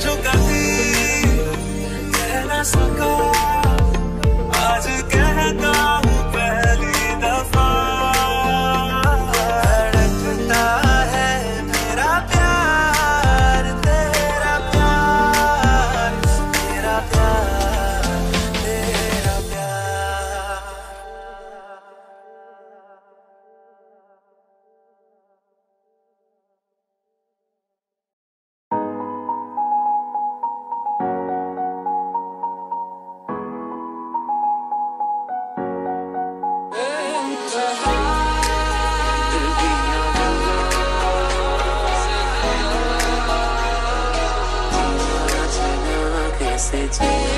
jogar ali. me. só message.